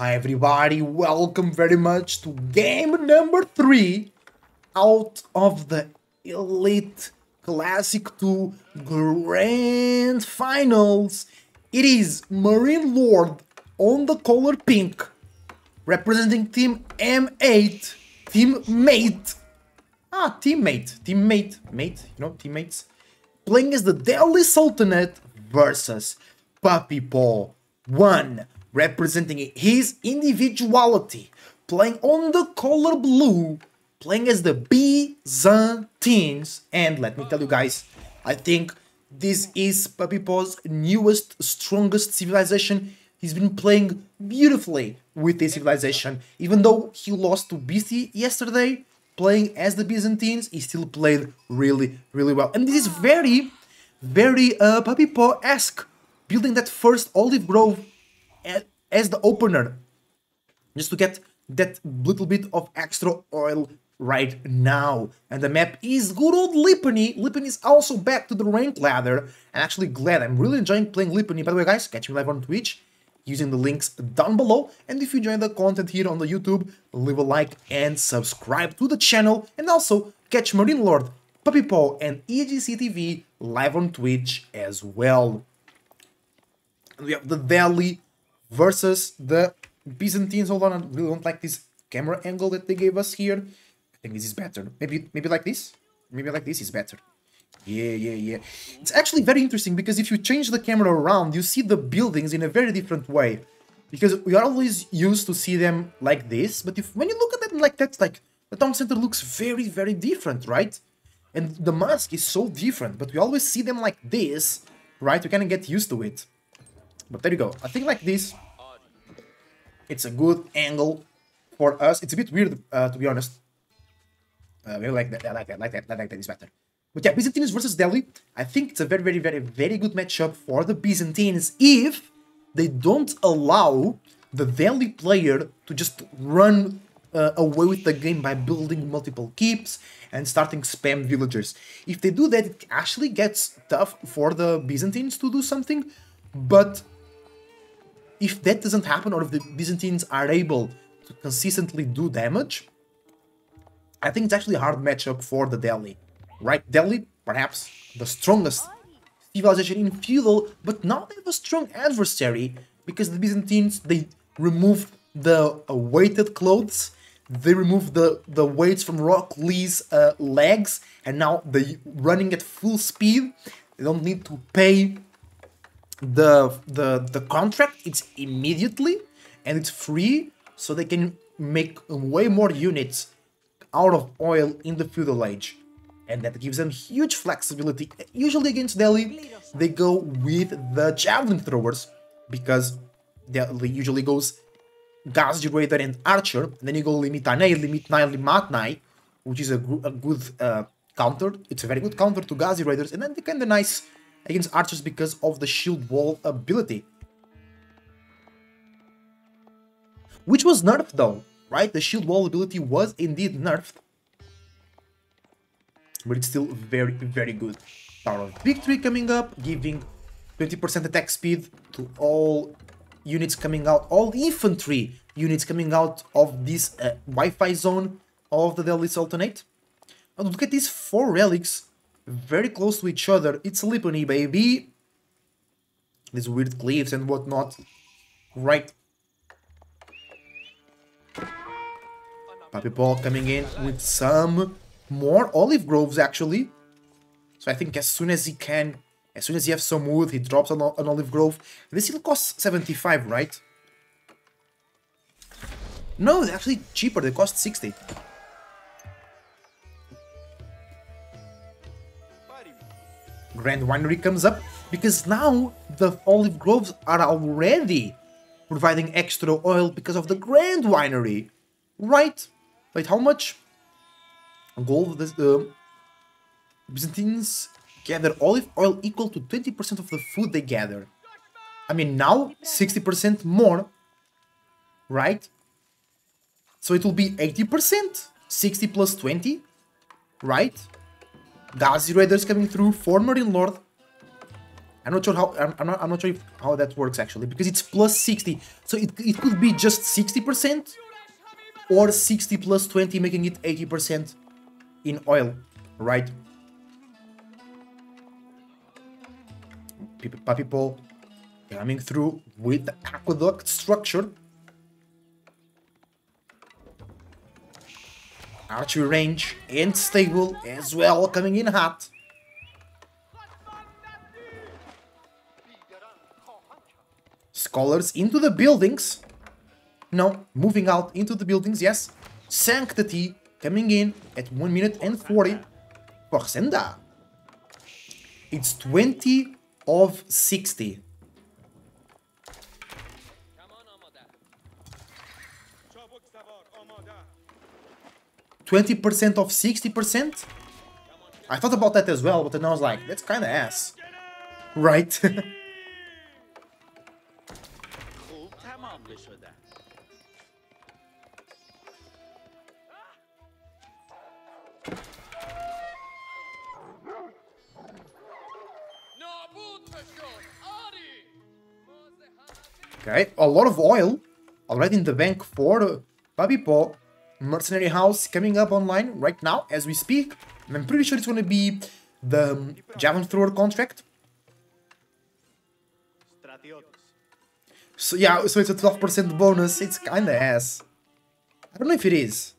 Hi everybody, welcome very much to game number 3 out of the Elite Classic 2 Grand Finals. It is Marine Lord on the color pink, representing Team M8, Teammate. Ah, teammate, teammate, mate, you know, teammates. Playing as the Delhi Sultanate versus Puppy Paw 1 representing his individuality, playing on the color blue, playing as the Byzantines. And let me tell you guys, I think this is Puppy Paw's newest, strongest civilization. He's been playing beautifully with this civilization. Even though he lost to BC yesterday, playing as the Byzantines, he still played really, really well. And this is very, very uh, Puppy Paw-esque, building that first olive grove as the opener, just to get that little bit of extra oil right now. And the map is good old Lipany. Lipany is also back to the rank ladder. And actually glad. I'm really enjoying playing Lipany. By the way, guys, catch me live on Twitch using the links down below. And if you enjoy the content here on the YouTube, leave a like and subscribe to the channel. And also catch Marine Lord, Puppy Paw, and EGC TV live on Twitch as well. And we have the Delhi versus the Byzantines. Hold on, I really don't like this camera angle that they gave us here. I think this is better. Maybe maybe like this? Maybe like this is better. Yeah, yeah, yeah. It's actually very interesting because if you change the camera around, you see the buildings in a very different way. Because we are always used to see them like this, but if when you look at them like that, like the town center looks very, very different, right? And the mask is so different, but we always see them like this, right? We kind of get used to it. But there you go. I think like this, it's a good angle for us. It's a bit weird, uh, to be honest. Uh, maybe like that, I like that, like that, like that is better. But yeah, Byzantines versus Delhi. I think it's a very, very, very, very good matchup for the Byzantines if they don't allow the Delhi player to just run uh, away with the game by building multiple keeps and starting spam villagers. If they do that, it actually gets tough for the Byzantines to do something, but if that doesn't happen or if the Byzantines are able to consistently do damage, I think it's actually a hard matchup for the Delhi. Right, Delhi, perhaps the strongest civilization in feudal, but now they have a strong adversary because the Byzantines, they removed the uh, weighted clothes, they removed the, the weights from Rock Lee's uh, legs, and now they're running at full speed. They don't need to pay the the the contract it's immediately and it's free so they can make way more units out of oil in the feudal age and that gives them huge flexibility usually against delhi they go with the javelin throwers because delhi usually goes Ghazi Raider and Archer, and then you go Limitanei, Limitnai, Limatnai, which is a, a good uh, counter. It's a very good counter to Ghazi Raiders, and then they kind of nice against archers because of the shield wall ability. Which was nerfed though, right? The shield wall ability was indeed nerfed. But it's still very, very good. Tower of Victory coming up, giving 20% attack speed to all units coming out, all infantry units coming out of this uh, Wi-Fi zone of the Delhi Sultanate. And look at these four relics very close to each other. It's Lipany, baby. These weird cliffs and whatnot. Right. Puppy Paw coming in with some more olive groves, actually. So I think as soon as he can, as soon as he has some wood, he drops an, an olive grove. This still costs 75, right? No, they're actually cheaper. They cost 60. Grand Winery comes up because now the olive groves are already providing extra oil because of the Grand Winery, right? Wait, how much gold does the Byzantines gather olive oil equal to 20% of the food they gather? I mean, now 60% more, right? So it will be 80%, 60 plus 20, right? Ghazi Raiders coming through for Marine Lord. I'm not sure how I'm, I'm not I'm not sure how that works actually because it's plus 60. So it, it could be just 60% or 60 plus 20 making it 80% in oil, right? People, people coming through with the aqueduct structure. Archery range and stable as well coming in hot. Scholars into the buildings. No, moving out into the buildings, yes. Sanctity coming in at 1 minute and 40 for Senda. It's 20 of 60. Twenty percent of sixty percent. I thought about that as well, but then I was like, that's kind of ass, right? Okay, a lot of oil already in the bank for Papipo. Mercenary House coming up online right now as we speak. And I'm pretty sure it's going to be the um, Javelin Thrower contract. So yeah, so it's a 12% bonus. It's kinda ass. I don't know if it is.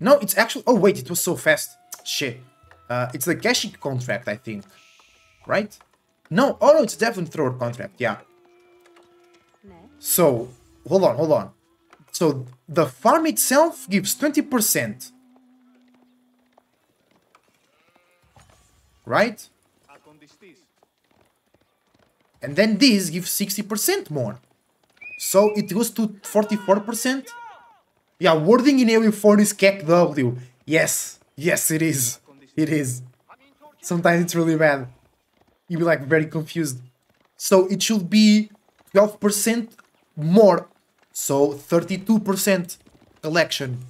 No, it's actually... Oh wait, it was so fast. Shit. Uh, it's the Keshik contract, I think. Right? No, oh no, it's Javelin Thrower contract, yeah. So, hold on, hold on. So, the farm itself gives 20%. Right? And then this gives 60% more. So it goes to 44%. Yeah, wording in AOE4 is CAC W. Yes, yes it is. It is. Sometimes it's really bad. You'll be like very confused. So it should be 12% more. So 32% collection.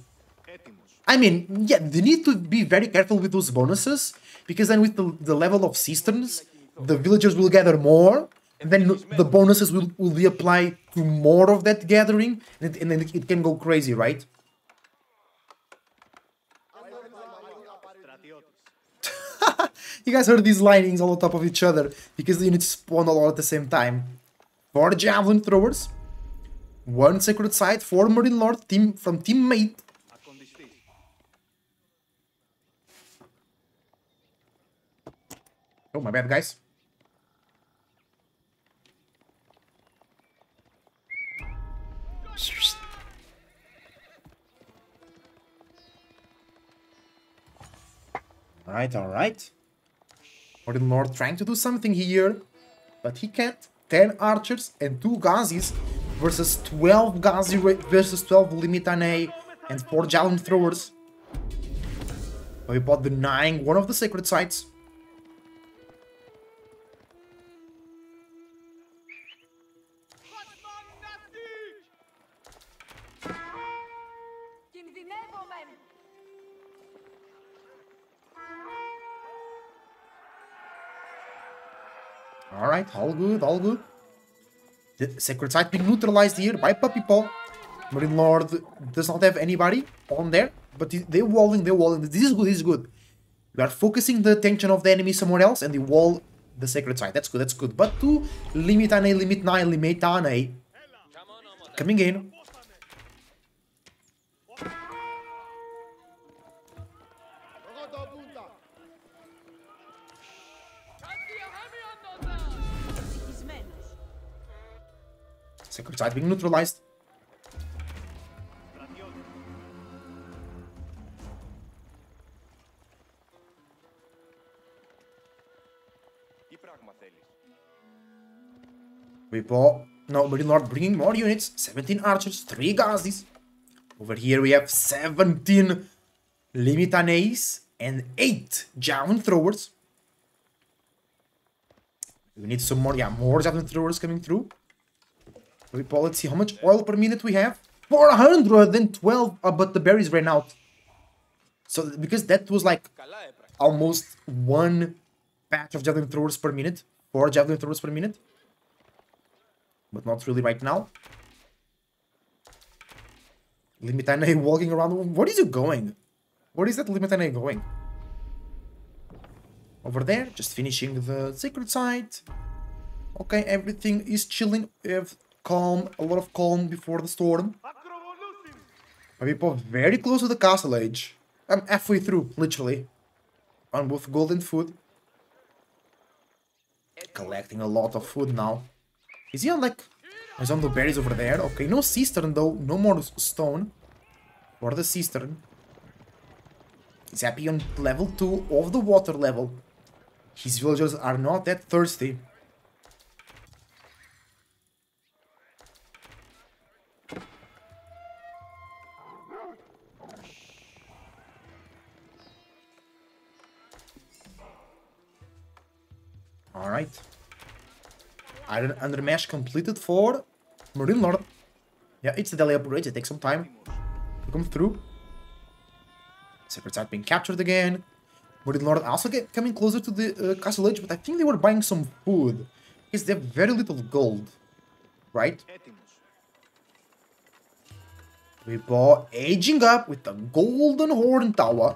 I mean, yeah, they need to be very careful with those bonuses, because then with the, the level of cisterns, the villagers will gather more, and then the bonuses will, will be applied to more of that gathering, and, it, and then it can go crazy, right? you guys heard these linings all on top of each other, because the units spawn a lot at the same time. Four javelin throwers, one sacred site, four marine lord team from teammate. Oh, my bad, guys. Alright, alright. Lord trying to do something here, but he can't. 10 archers and 2 Ghazis versus 12 Ghazi versus 12 Limitane and 4 Javelin throwers. We bought denying one of the sacred sites. Alright, all good, all good. The Sacred Site being neutralized here by Puppy Paw. Marine Lord does not have anybody on there, but they're walling, they're walling. This is good, this is good. We are focusing the attention of the enemy somewhere else and they wall the Sacred Site. That's good, that's good. But to Limitane, Limit 9, Limitane coming in. Sacred Site being neutralized. We bought... No, Marine Lord bringing more units. 17 archers, 3 Ghazis. Over here we have 17 Limitanes and 8 Javelin Throwers. We need some more, yeah, more Javelin Throwers coming through. Let's see how much oil per minute we have. 412, uh, but the berries ran out. So, because that was like almost one batch of javelin throwers per minute. 4 javelin throwers per minute. But not really right now. Limitane walking around. Where is he going? Where is that Limitane going? Over there, just finishing the sacred site. Okay, everything is chilling. Have calm, a lot of calm before the storm. My people very close to the castle age. I'm halfway through, literally. On both gold and food. Collecting a lot of food now. Is he on like... He's on the berries over there. Okay, no cistern though. No more stone. For the cistern. He's happy on level 2 of the water level. His villagers are not that thirsty. Iron Undermesh completed for Marine Lord. Yeah, it's the daily upgrades. It takes some time to come through. Sacred site being captured again. Marine Lord also get coming closer to the uh, castle edge, but I think they were buying some food. Because they have very little gold. Right? We bought aging up with the golden horn tower.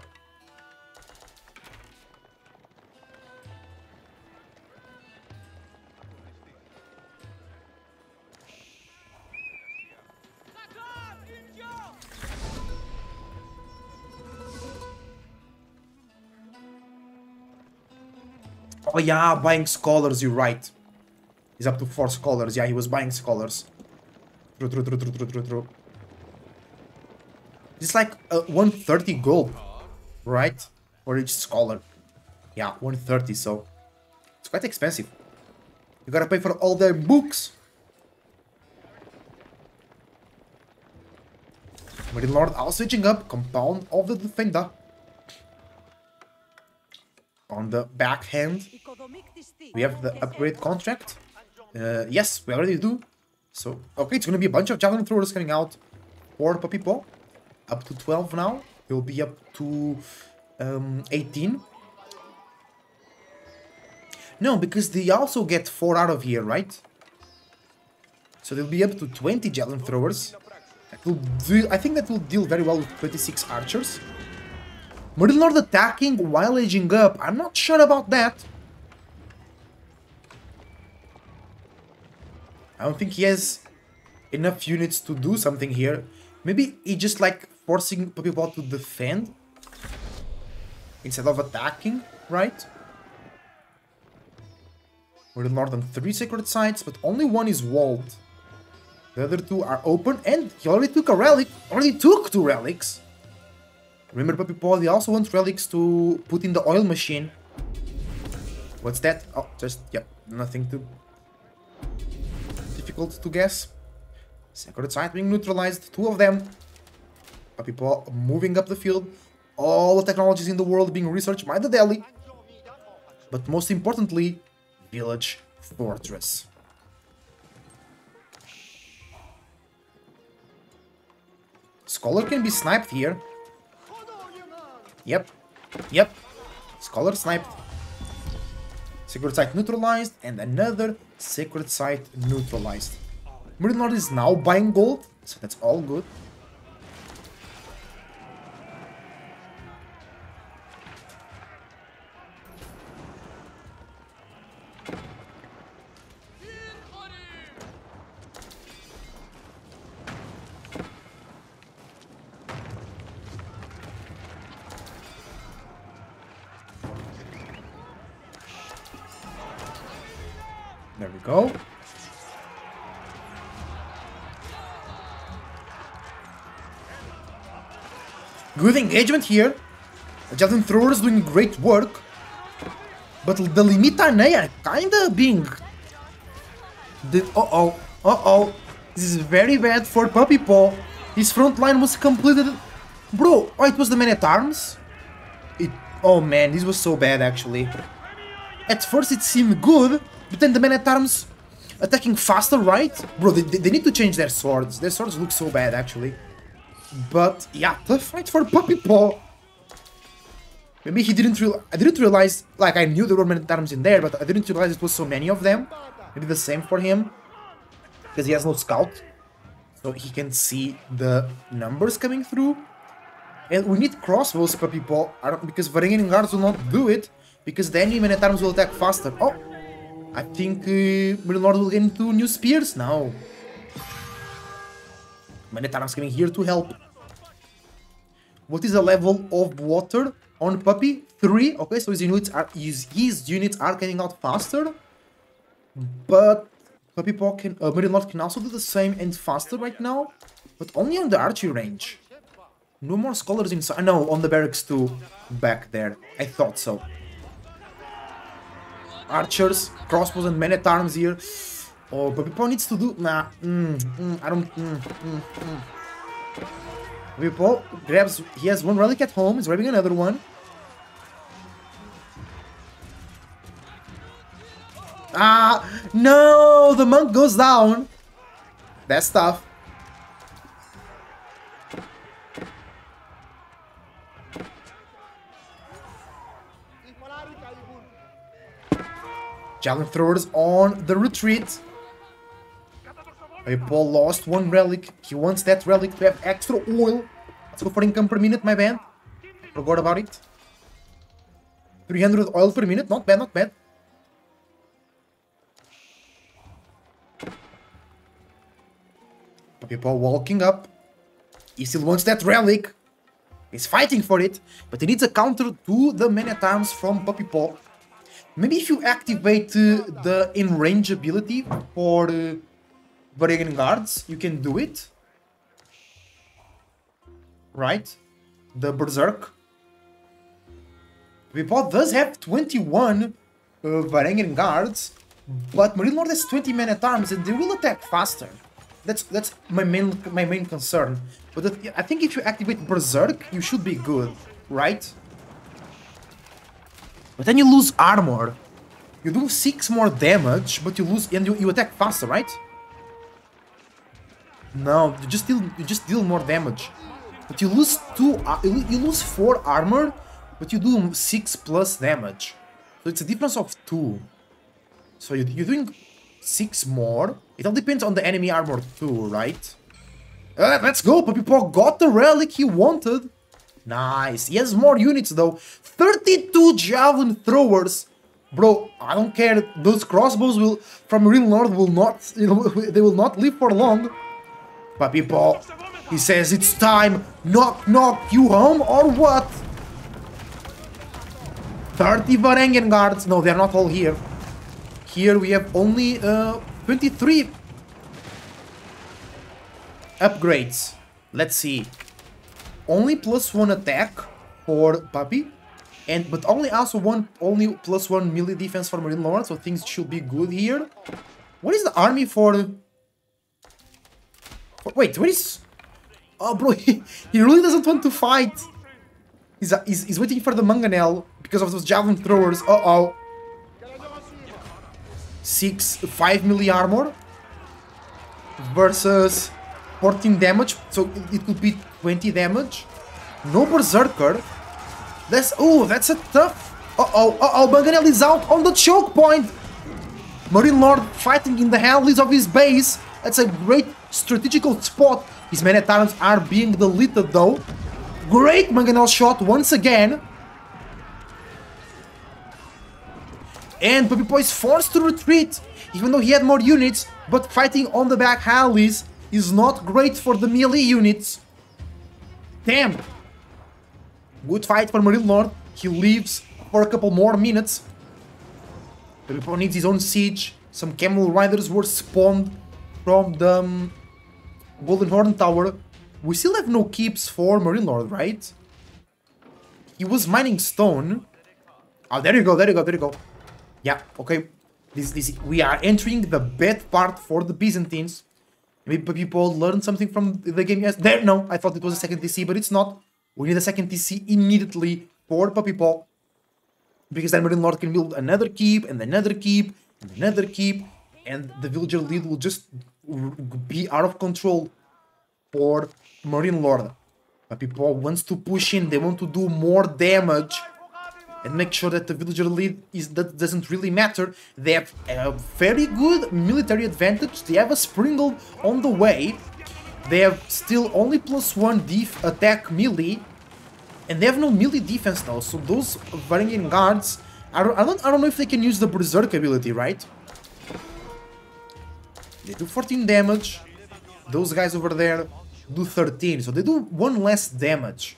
Oh yeah, buying scholars, you're right. He's up to four scholars. Yeah, he was buying scholars. True, true, true, true, true, true, true. It's like uh, 130 gold, right? For each scholar. Yeah, 130, so it's quite expensive. You gotta pay for all their books. Marine Lord also switching up Compound of the Defender on the backhand, we have the upgrade contract. Uh, yes, we already do. So, okay, it's going to be a bunch of javelin throwers coming out for Puppy Paw. Up to 12 now. He'll be up to um, 18. No, because they also get 4 out of here, right? So they'll be up to 20 javelin throwers. That will do, I think that will deal very well with 26 archers. Marine Lord attacking while aging up. I'm not sure about that. I don't think he has enough units to do something here. Maybe he just like forcing Paw to defend instead of attacking, right? We're in on three sacred sites, but only one is walled. The other two are open, and he already took a relic. Already took two relics. Remember, Paw, he also wants relics to put in the oil machine. What's that? Oh, just, yep, nothing too difficult to guess. Sacred site being neutralized, two of them. Paw moving up the field. All the technologies in the world being researched by the Delhi. But most importantly, Village Fortress. Scholar can be sniped here. Yep. Yep. Scholar sniped. Sacred site neutralized and another sacred site neutralized. Marine Lord is now buying gold, so that's all good. Good engagement here. Javelin Thrower is doing great work. But the Limitane are kinda being... The, uh-oh, uh-oh. This is very bad for Puppy Paw. His front line was completed... Bro, oh, it was the Man-at-Arms? It... Oh man, this was so bad actually. At first it seemed good, but then the Man-at-Arms attacking faster, right? Bro, they, they need to change their swords. Their swords look so bad actually. But yeah, tough fight for Puppy Paw. Maybe he didn't real I didn't realize like I knew there were many arms in there, but I didn't realize it was so many of them. Maybe the same for him. Because he has no scout. So he can see the numbers coming through. And we need crossbows, people, because Varangian guards will not do it, because the enemy at arms will attack faster. Oh, I think uh, will get into new spears now. Man at arms coming here to help. What is the level of water on Puppy? 3. Okay, so his units are his, his units are getting out faster. But Puppy can uh, Lord can also do the same and faster right now. But only on the archery range. No more scholars inside. No, on the barracks too. Back there. I thought so. Archers, crossbows and men-at-arms here. Oh, but Pipo needs to do... Nah, mm, mm, I don't... Mm, mm, mm. Grabs... He has one relic at home, he's grabbing another one. Ah, no! The monk goes down. That's tough. Javelin throwers on the retreat. Paul lost one relic. He wants that relic to have extra oil. Let's go for income per minute, my bad. Forgot about it. 300 oil per minute. Not bad, not bad. Paul walking up. He still wants that relic. He's fighting for it, but he needs a counter to the men-at-arms from Puppy Paw. Maybe if you activate uh, the in-range ability for uh, Varangian Guards, you can do it. Right? The Berserk. Vipod does have 21 uh, Varangian Guards, but Marine Lord has 20 men-at-arms and they will attack faster. That's that's my main my main concern. But I think if you activate Berserk, you should be good, right? But then you lose armor. You do 6 more damage, but you lose and you, you attack faster, right? No, you just deal you just deal more damage. But you lose two uh, you lose 4 armor, but you do 6 plus damage. So it's a difference of 2. So you, you're doing 6 more. It all depends on the enemy armor too, right? Uh, let's go! Puppy Paw got the relic he wanted. Nice. He has more units though. 32 javelin throwers. Bro, I don't care. Those crossbows will from Real North will not you know they will not live for long. But people he says it's time. Knock knock you home or what? 30 Varangian guards. No, they're not all here. Here we have only uh, 23 upgrades. Let's see only plus one attack for Puppy, and but only also one only plus one melee defense for Marine Lord, so things should be good here. What is the army for? Wait, what is? Oh, bro, he, he really doesn't want to fight. He's, uh, he's, he's waiting for the Mangonel because of those javelin throwers. Uh oh. Six, five melee armor versus 14 damage, so it could be 20 damage. No Berserker. That's... Oh, that's a tough... Uh-oh, uh-oh, Mangonel is out on the choke point! Marine Lord fighting in the alleys of his base. That's a great strategical spot. His men-at-arms are being deleted though. Great Mangonel shot once again. And Puppy Paw is forced to retreat, even though he had more units, but fighting on the back alleys is not great for the melee units. Damn! Good fight for Marine Lord. He leaves for a couple more minutes. Pelipo needs his own siege. Some camel riders were spawned from the um, Golden Horn Tower. We still have no keeps for Marine Lord, right? He was mining stone. Oh, there you go, there you go, there you go. Yeah, okay. This, this, we are entering the bad part for the Byzantines. Maybe people learned something from the game. Yes, there. No, I thought it was a second TC, but it's not. We need a second TC immediately for Puppy Paw. Because then Marine Lord can build another keep, and another keep, and another keep, and the villager lead will just be out of control for Marine Lord. But people wants to push in, they want to do more damage. and make sure that the villager lead is that doesn't really matter. They have a very good military advantage. They have a Springald on the way. They have still only plus one def attack melee, and they have no melee defense now. So those Varangian guards, I don't, I don't, I don't know if they can use the Berserk ability, right? They do 14 damage. Those guys over there do 13, so they do one less damage.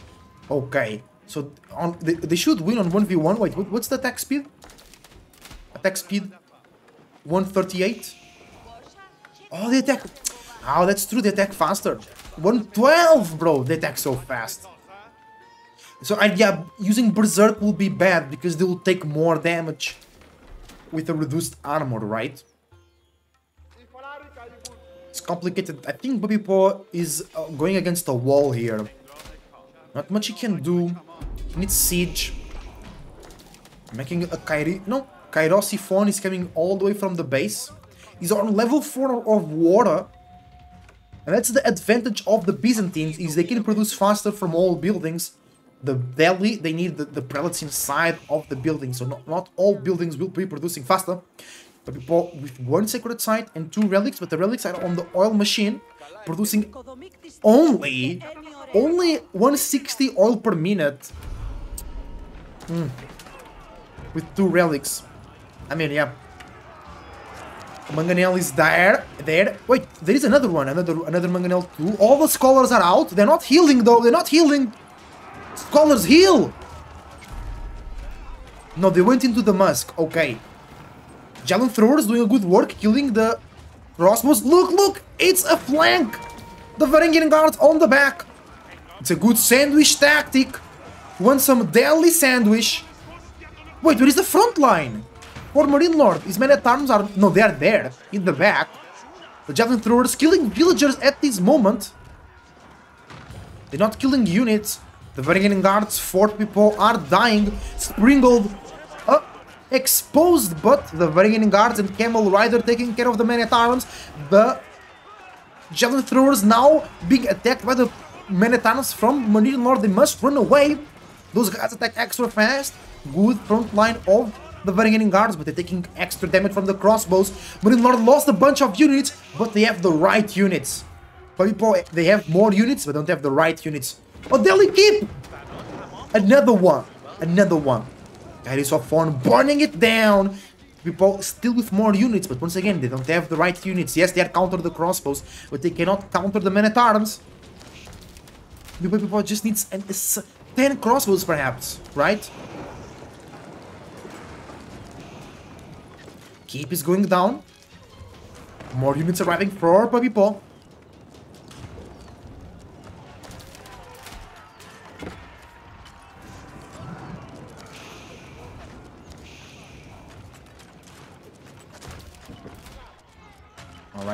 Okay. So on they, they should win on 1v1. Wait, what, what's the attack speed? Attack speed 138. Oh, they attack. Oh, that's true. They attack faster. 112, bro. They attack so fast. So I, yeah, using Berserk will be bad because they will take more damage with a reduced armor, right? It's complicated. I think Puppy Paw is uh, going against a wall here. Not much he can do. He needs Siege. Making a Kairi... No, Kairosiphon is coming all the way from the base. He's on level 4 of water. And that's the advantage of the Byzantines, is they can produce faster from all buildings. The Delhi, they need the, the prelates inside of the building, so not, not all buildings will be producing faster. But people with one sacred site and two relics, but the relics are on the oil machine, producing only only 160 oil per minute. Mm. With two relics. I mean, yeah. Mangonel is there. There. Wait, there is another one. Another another Mangonel too. All the scholars are out. They're not healing though. They're not healing. Scholars heal. No, they went into the Mosque. Okay. Javelin throwers doing a good work, killing the crossbows. Look, look! It's a flank! The Varangian guard on the back. It's a good sandwich tactic. Want some deadly sandwich? Wait, where is the front line? For Marine Lord, his men at arms are... No, they are there, in the back. The Javelin throwers killing villagers at this moment. They're not killing units. The Varangian guards, four people are dying. Springald uh, exposed, but the Varangian guards and Camel Rider taking care of the men at arms. The Javelin throwers now being attacked by the men at arms from Marine Lord. They must run away. Those guys attack extra fast. Good front line of the Varangian guards, but they're taking extra damage from the crossbows. Marine Lord lost a bunch of units, but they have the right units. But people, they have more units, but don't have the right units. Oh, Delhi Keep! Another one. Another one. Kairosiphon burning it down. People still with more units, but once again, they don't have the right units. Yes, they are counter the crossbows, but they cannot counter the men-at-arms. People, people just needs 10 crossbows, perhaps, right? Keep is going down. More units arriving for people.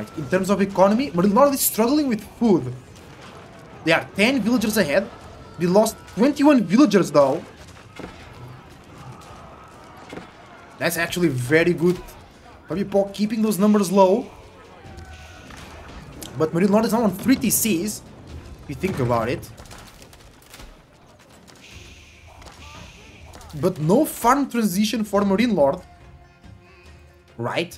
Alright, in terms of economy, Marilord is struggling with food. They are 10 villagers ahead. They lost 21 villagers though. That's actually very good. People keeping those numbers low. But Marine Lord is now on 3 TCs. If you think about it. But no farm transition for Marine Lord. Right?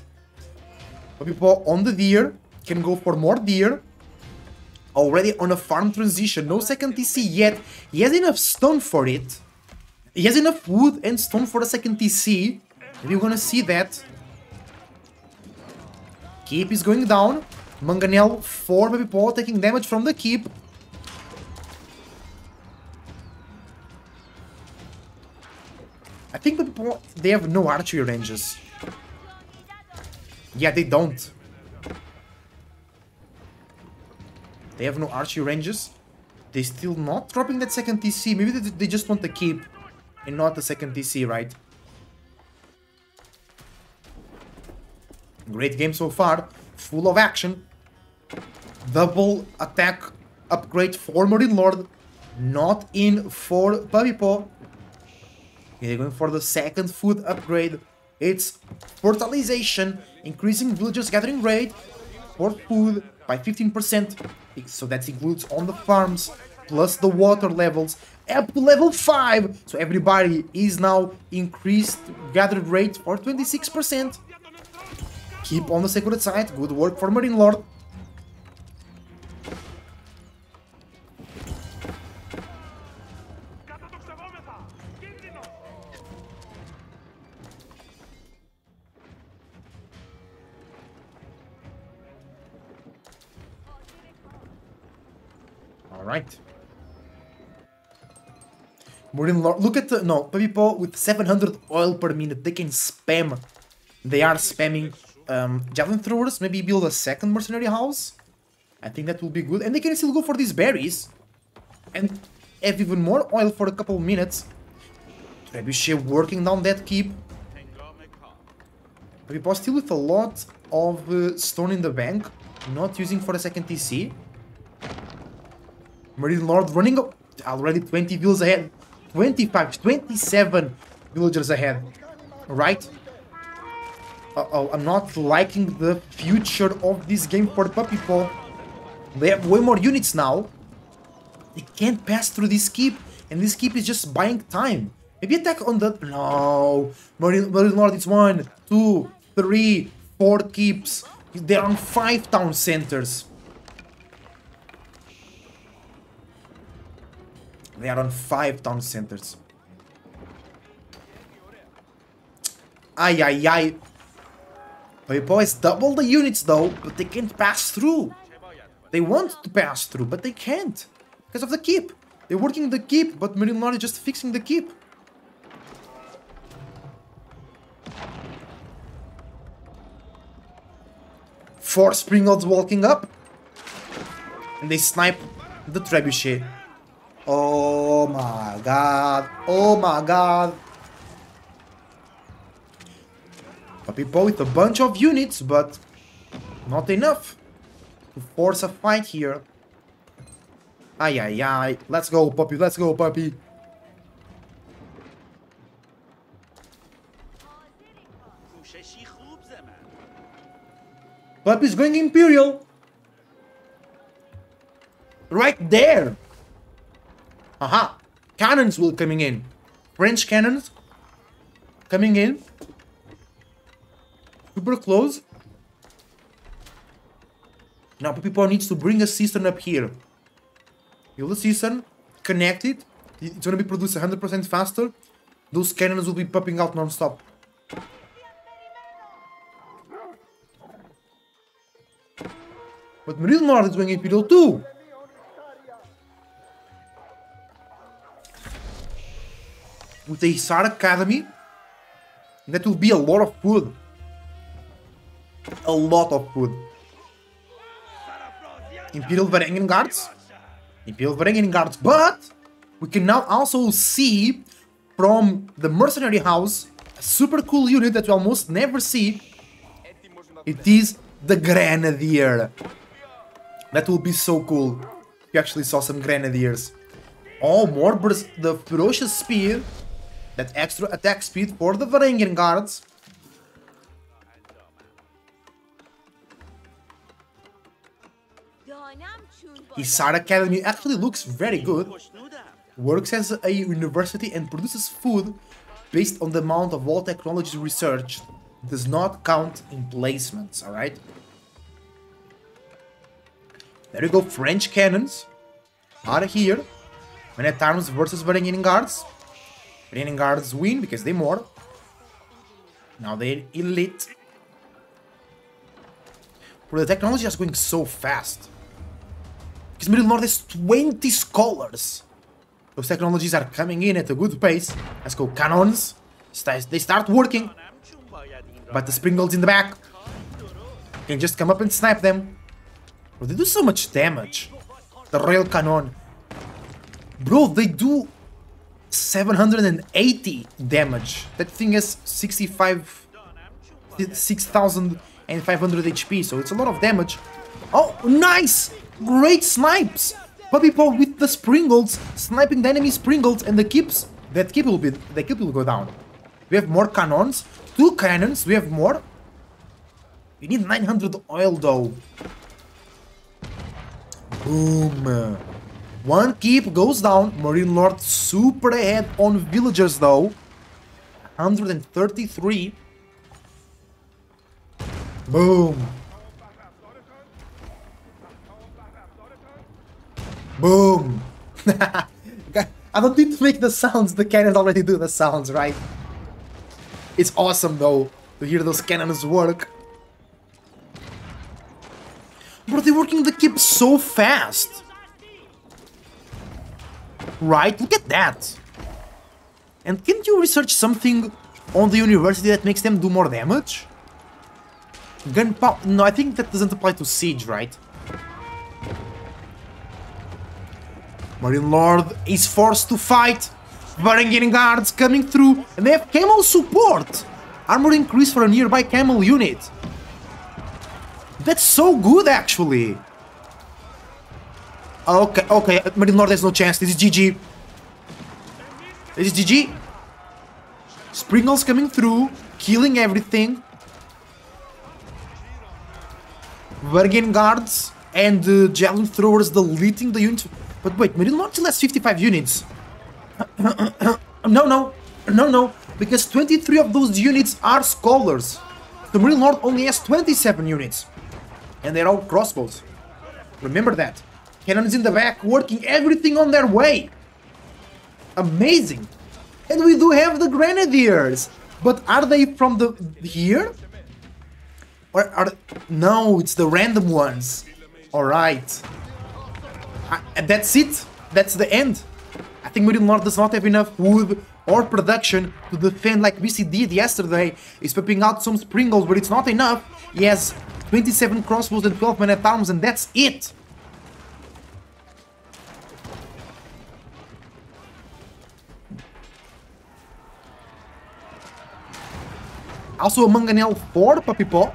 People on the deer can go for more deer. Already on a farm transition. No second TC yet. He has enough stone for it. He has enough wood and stone for a second TC. We're gonna see that. Keep is going down. Mangonel, 4 baby Paul taking damage from the keep. I think Paul, they have no archery ranges. Yeah, they don't. They have no archery ranges. They still not dropping that second TC. Maybe they, they just want the keep and not the second TC, right? Great game so far. Full of action. Double attack upgrade for Marine Lord. Not in for Puppy Paw. They're going for the second food upgrade. It's fertilization, increasing villagers gathering rate for food by 15%. So that includes on the farms. plus the water levels up to level 5. So everybody is now increased gathered rate for 26%. Keep on the sacred side. Good work for Marine Lord. Alright. Marine Lord, look at the, no, people with 700 oil per minute, they can spam. They are spamming um, javelin throwers, maybe build a second mercenary house. I think that will be good. And they can still go for these berries. And have even more oil for a couple minutes. Trebuchet working down that keep. People still with a lot of uh, stone in the bank. Not using for a second TC. Marine Lord running up already 20 villagers ahead. 25, 27 villagers ahead. Right? Uh oh, I'm not liking the future of this game for the people. They have way more units now. They can't pass through this keep, and this keep is just buying time. Maybe attack on the... No! Marine Lord, it's one, two, three, four keeps. They're on five town centers. They are on five town centers. Ay, ay, ay. My boys double the units though, but they can't pass through. They want to pass through, but they can't. Because of the keep. They're working the keep, but Marine Lord is just fixing the keep. Four Springalds walking up. And they snipe the Trebuchet. Oh my god. Oh my god. A people with a bunch of units, but not enough to force a fight here. Ay, ay, ay. Let's go, puppy. Let's go, puppy. Puppy's going Imperial. Right there. Aha. Cannons will coming in. French cannons coming in. Super close. Now people needs to bring a cistern up here. Build a cistern, connect it. It's gonna be produced 100% faster. Those cannons will be popping out non-stop. But Marine Lord is going Imperial too. With the Hisar Academy, that will be a lot of food. A lot of food. Imperial Varangian Guards. Imperial Varangian Guards. But we can now also see from the Mercenary House a super cool unit that we almost never see. It is the Grenadier. That will be so cool. We actually saw some Grenadiers. Oh, more the Ferocious Spear. That extra attack speed for the Varangian Guards. Hisar Academy actually looks very good. Works as a university and produces food based on the amount of all technology researched. Does not count in placements, alright? There you go, French cannons are here. Men at Arms versus Varangian Guards. Varangian Guards win because they're more. Now they're elite. Bro, the technology is going so fast. Because Middle North has 20 scholars. Those technologies are coming in at a good pace. Let's go, cannons. They start working. But the Springalds in the back can just come up and snipe them. Bro, they do so much damage. The Royal Cannon. Bro, they do 780 damage. That thing has 65... 6,500 HP, so it's a lot of damage. Oh, nice! Great snipes! But people with the Springalds sniping the enemy Springalds and the keeps, that keep will be, the keep will go down. We have more cannons, two cannons, we have more. We need 900 oil though. Boom. One keep goes down. Marine Lord super ahead on villagers though. 133. Boom. Boom. I don't need to make the sounds. The cannons already do the sounds, right? It's awesome though to hear those cannons work. Bro, they're working the keep so fast. Right? Look at that. And can't you research something on the university that makes them do more damage? Gunpowder... No, I think that doesn't apply to Siege, right? Marine Lord is forced to fight. Varangian guards coming through. And they have camel support. Armor increase for a nearby camel unit. That's so good, actually. Okay, okay, Marine Lord has no chance. This is GG. This is GG. Springalds coming through, killing everything. Varangian guards and uh, javelin throwers deleting the units. But wait, Marine Lord still has 55 units. no, no, no, no, because 23 of those units are scholars. The Marine Lord only has 27 units. And they're all crossbows. Remember that. Cannons in the back, working everything on their way. Amazing. And we do have the Grenadiers. But are they from the here? Or are no? It's the random ones. All right. that's it. That's the end. I think Marine Lord does not have enough wood or production to defend like BC did yesterday. He's popping out some Springalds, but it's not enough. He has 27 crossbows and 12 men at arms, and that's it. Also a Mangonel for Puppy Paw.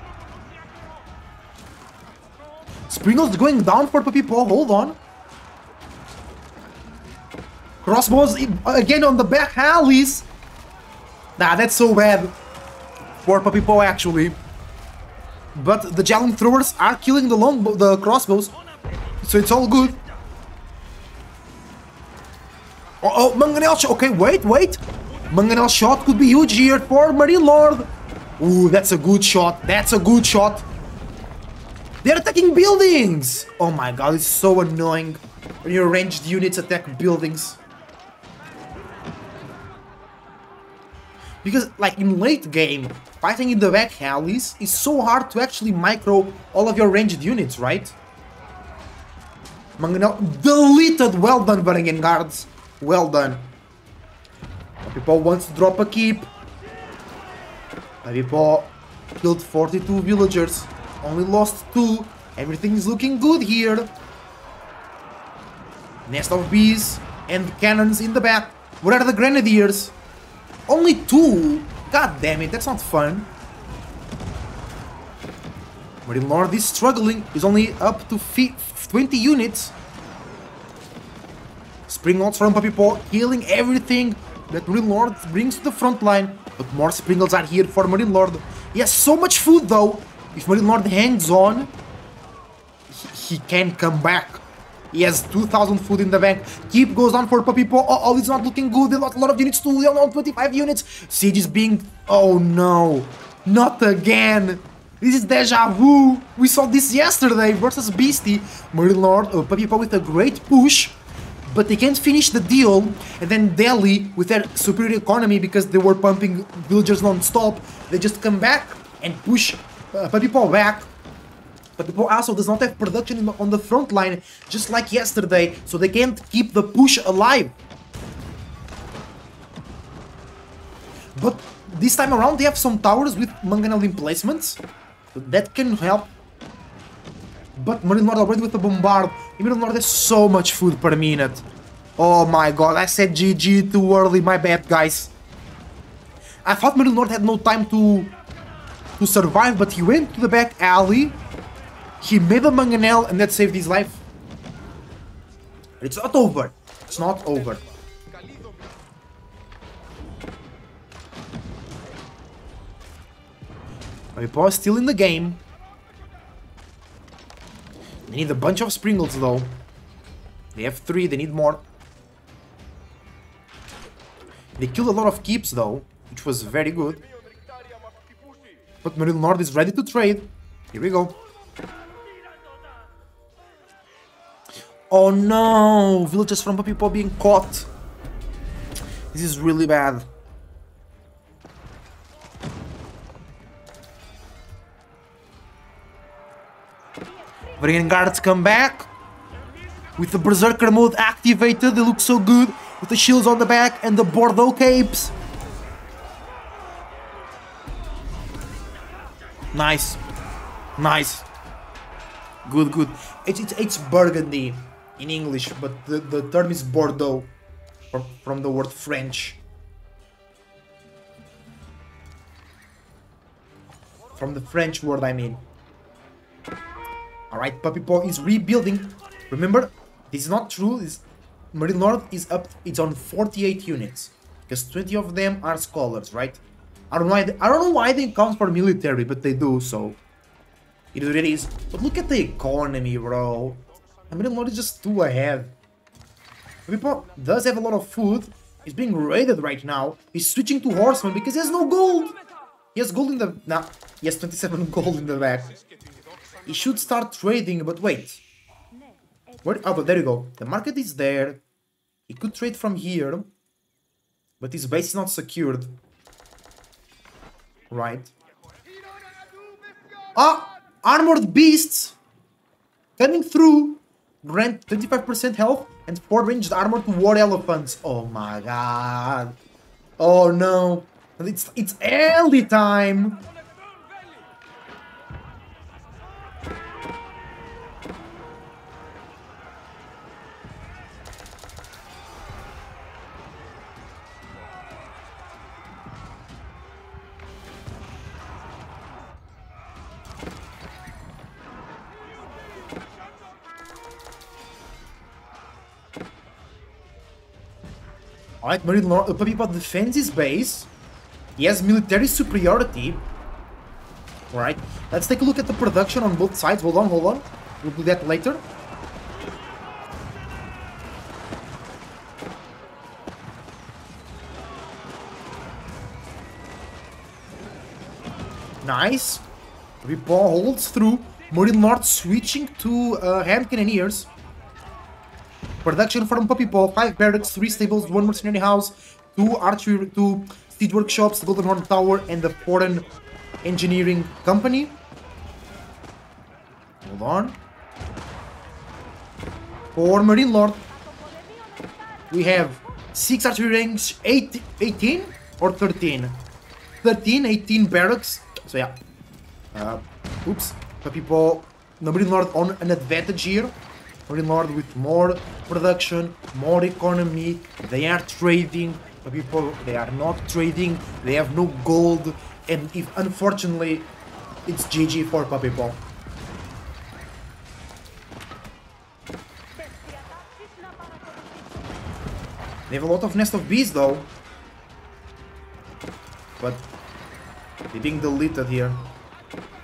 Springalds going down for Puppy Paw, hold on. Crossbows again on the back alleys. Nah, that's so bad for Puppy Paw actually. But the javelin throwers are killing the long the crossbows, so it's all good. Oh, oh Mangonel shot. Okay, wait, wait. Mangonel shot could be huge here for Marine Lord. Ooh, that's a good shot. That's a good shot. They're attacking buildings! Oh my god, it's so annoying when your ranged units attack buildings. Because, like, in late game, fighting in the back alleys is so hard to actually micro all of your ranged units, right? Mangonel deleted! Well done, Varangian guards. Well done. People wants to drop a keep. Pavipo killed 42 villagers, only lost 2. Everything is looking good here. Nest of bees and cannons in the back. Where are the grenadiers? Only 2? God damn it, that's not fun. Marine Lord is struggling, he's only up to 20 units. Springalds from Paw, killing everything that Marine Lord brings to the front line. But more Springalds are here for Marine Lord. He has so much food though. If Marine Lord hangs on, he, he can come back. He has 2,000 food in the bank. Keep goes on for Puppy Paw. Oh, oh, it's not looking good. They lost a lot of units too. They only 25 units. Siege is being... Oh, no. Not again. This is deja vu. We saw this yesterday versus Beastie. Marine Lord, uh, Puppy Paw with a great push but they can't finish the deal. And then Delhi, with their superior economy, because they were pumping villagers non-stop, they just come back and push uh, people back. But the people also does not have production on the front line, just like yesterday, so they can't keep the push alive. But this time around, they have some towers with mangonel emplacements. That can help but Marine Lord already with the bombard. Marine Lord has so much food per minute. Oh my god, I said GG too early, my bad guys. I thought Marine Lord had no time to to survive, but he went to the back alley. He made a mangonel and that saved his life. It's not over. It's not over. Boy is still in the game. They need a bunch of Springalds though. They have three, they need more. They killed a lot of keeps though, which was very good. But Marine Lord is ready to trade. Here we go. Oh no! Villagers from Papipo being caught. This is really bad. Varian guards come back. With the Berserker mode activated, they look so good. With the shields on the back and the Bordeaux capes. Nice. Nice. Good, good. It's, it's, it's Burgundy in English, but the, the term is Bordeaux from the word French. From the French word, I mean. Alright, Puppy Paw is rebuilding. Remember, this is not true. This Marine Lord is up. It's on 48 units. Because 20 of them are scholars, right? I don't know why they, I don't know why they count for military, but they do, so it is what it is. But look at the economy, bro. I mean, Lord is just two ahead. People does have a lot of food. He's being raided right now. He's switching to horseman because he has no gold. He has gold in the... Nah, he has 27 gold in the back. He should start trading, but wait. Where, oh, but there you go. The market is there. He could trade from here. But his base is not secured. Right. Ah! Armored beasts! Coming through! Grant 25% health and 4 ranged armor to war elephants. Oh my god. Oh no. It's, it's early time! Alright, Marine Lord, Papipa defends his base. He has military superiority. Alright, let's take a look at the production on both sides. Hold on, hold on. We'll do that later. Nice. Papipa holds through. Marine Lord switching to uh, hand cannoneers. Production from Puppy Paw, 5 barracks, 3 stables, 1 mercenary house, 2 archery, 2 siege workshops, Golden Horn Tower, and the Foreign Engineering Company. Hold on. For Marine Lord, we have 6 archery range, 8, 18 or 13? 13, 18 barracks. So yeah. Uh, oops. Puppy Paw, Marine Lord on an advantage here. Lord with more production, more economy, they are trading, people, they are not trading, they have no gold, and if unfortunately, it's GG for people. They have a lot of Nest of Bees though. But they're being deleted here.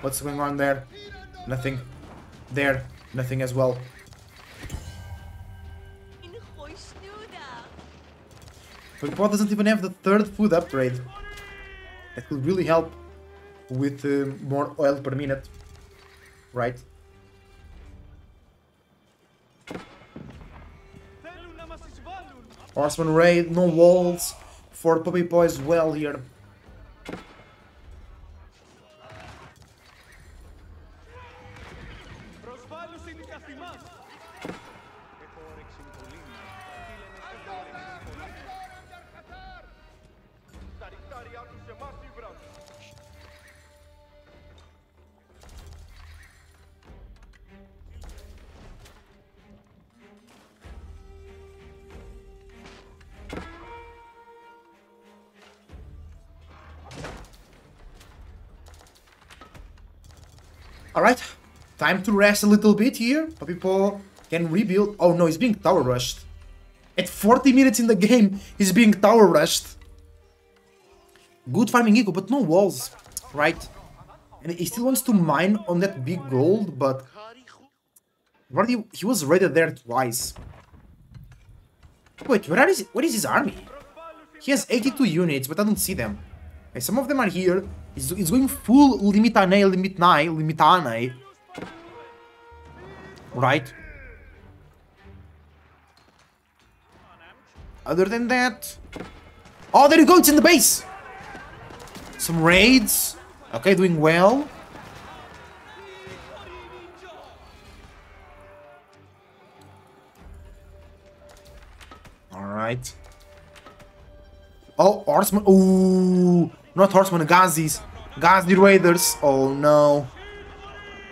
What's going on there? Nothing. There, nothing as well. Pod doesn't even have the third food upgrade. That could really help with uh, more oil per minute. Right? Horseman raid, no walls for Puppy Paw as well here. Time to rest a little bit here. People can rebuild. Oh no, he's being tower rushed. At 40 minutes in the game, he's being tower rushed. Good farming eco, but no walls, right? And he still wants to mine on that big gold, but... Already, he was raided there twice. Wait, where is where is his army? He has 82 units, but I don't see them. Okay, some of them are here. He's, he's going full Limitane, Limitnai, Limitane. Right. Other than that... Oh, there you go, it's in the base! Some raids. Okay, doing well. Alright. Oh, horseman. Ooh, not horseman, Ghazis. Ghazi Raiders. Oh no.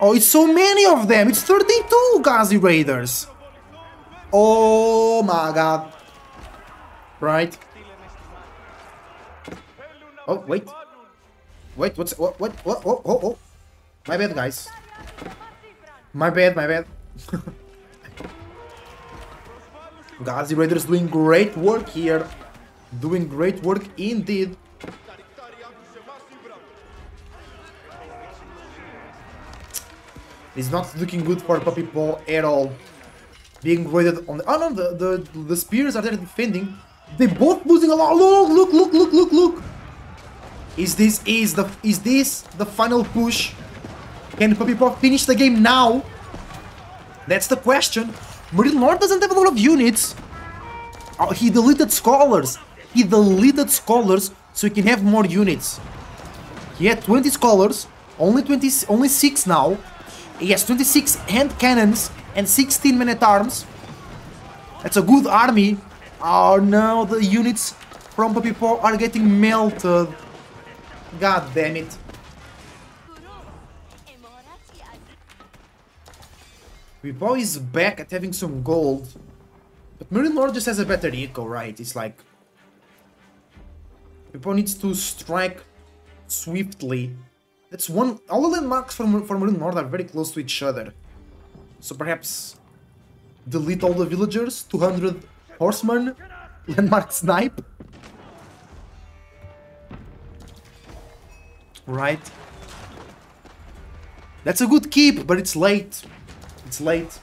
Oh, it's so many of them. It's 32 Ghazi Raiders. Oh my god. Right. Oh, wait. Wait, what's what what what oh oh oh. My bad guys. My bad, my bad. Ghazi Raiders doing great work here. Doing great work indeed. It's not looking good for Puppy Paw at all. Being raided on the... Oh no, the, the, the spears are there defending. They both losing a lot. Look, look, look, look, look. Is this is the is this the final push? Can Puppy Paw finish the game now? That's the question. Marine Lord doesn't have a lot of units. Oh, he deleted scholars. He deleted scholars so he can have more units. He had 20 scholars, only 20, only 6 now. He has 26 hand cannons and 16 men-at-arms. That's a good army. Oh no, the units from Paw are getting melted. God damn it. Puppy is back at having some gold. But Marine Lord just has a better eco, right? It's like... Puppy needs to strike swiftly. That's one... All the landmarks for, for Marine Lord are very close to each other. So perhaps... Delete all the villagers, 200 horsemen, landmark snipe. Right. That's a good keep, but it's late. It's late.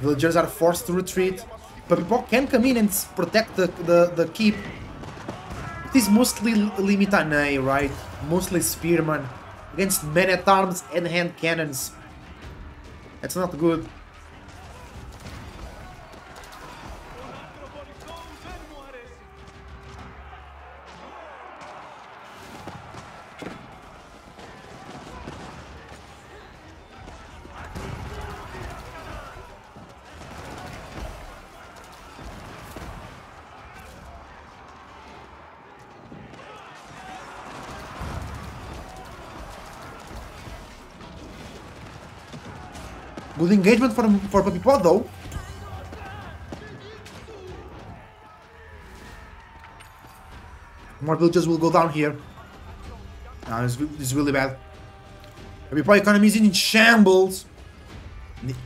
Villagers are forced to retreat. But can come in and protect the, the, the keep. It is mostly Limitane, right? Mostly Spearman. Against men-at-arms and hand cannons. That's not good. Good engagement for, for Paw though. More villagers will go down here. Now this, is really bad. Paw economy is in shambles.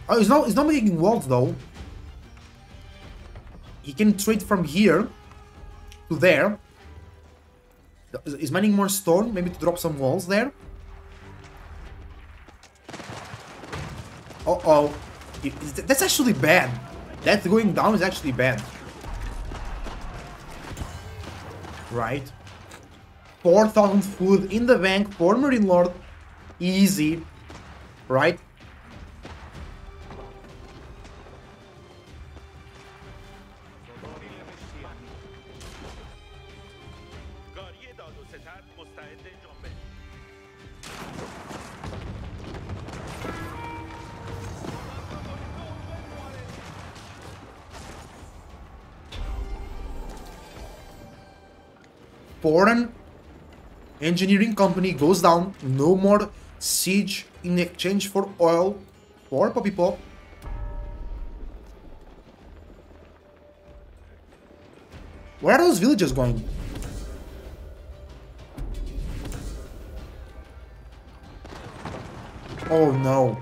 Oh, he's not, he's not making walls though. He can trade from here to there. Is mining more stone, maybe to drop some walls there. Oh. That's actually bad. That going down is actually bad. Right. 4,000 food in the bank for Marine Lord. Easy. Right? Foreign engineering company goes down. No more siege in exchange for oil for Poppy Pop. Where are those villagers going? Oh no.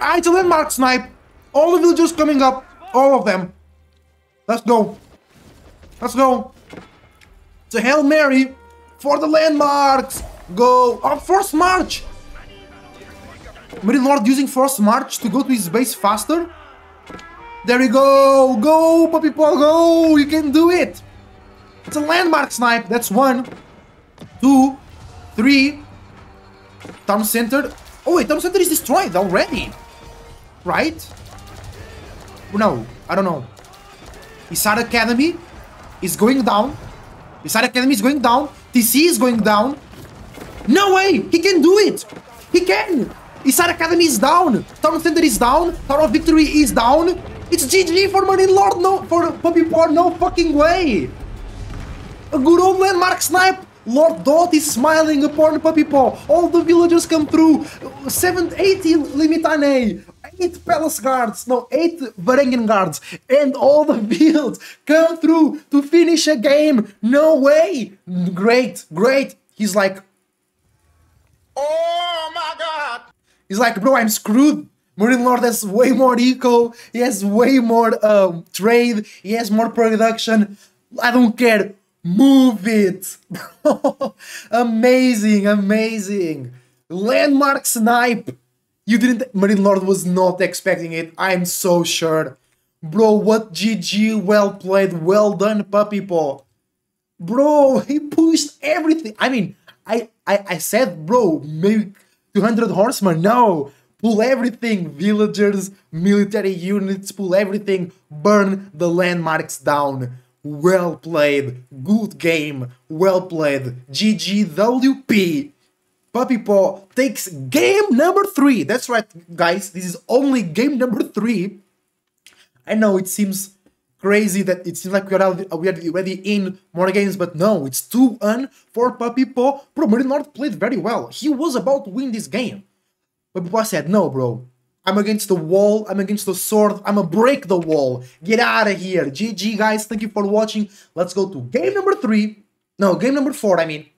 Ah, it's a landmark snipe! All the villagers coming up! All of them. Let's go. Let's go. A Hail Mary for the landmarks. Go! Oh, Force March! Marine Lord using Force March to go to his base faster. There we go! Go, Puppy Paw, go! You can do it! It's a landmark snipe. That's one, two, three. Town Center. Oh wait, Town Center is destroyed already. Right? No, I don't know. Hisar Academy is going down. Hisar Academy is going down. TC is going down. No way! He can do it! He can! Hisar Academy is down! Town Center is down! Tower of Victory is down! It's GG for Marine Lord, no, for Puppy Paw, no fucking way! A good old landmark snipe! Lord Dot is smiling upon Puppy Paw. All the villagers come through. 780 limit. Limitane. 8 Palace Guards. No, 8 Varangian Guards. And all the fields come through to finish a game. No way. Great, great. He's like, Oh my god! he's like, bro, I'm screwed. Marine Lord has way more eco. He has way more um, trade. He has more production. I don't care. Move it. amazing, amazing. Landmark snipe. You didn't. Marine Lord was not expecting it. I'm so sure. Bro, what GG. Well played. Well done, Puppy Paw. Bro, he pushed everything. I mean, I, I, I said, bro, maybe 200 horsemen. No, pull everything. Villagers, military units, pull everything. Burn the landmarks down. Well played. Good game. Well played. GGWP. Puppy Paw takes game number three. That's right, guys. This is only game number three. I know it seems crazy that it seems like we are, already uh, in more games, but no, it's 2-1 for Puppy Paw. Bro, Lord played very well. He was about to win this game. Puppy Paw said, no, bro. I'm against the wall. I'm against the sword. I'm gonna break the wall. Get out of here. GG, guys. Thank you for watching. Let's go to game number three. No, game number four, I mean.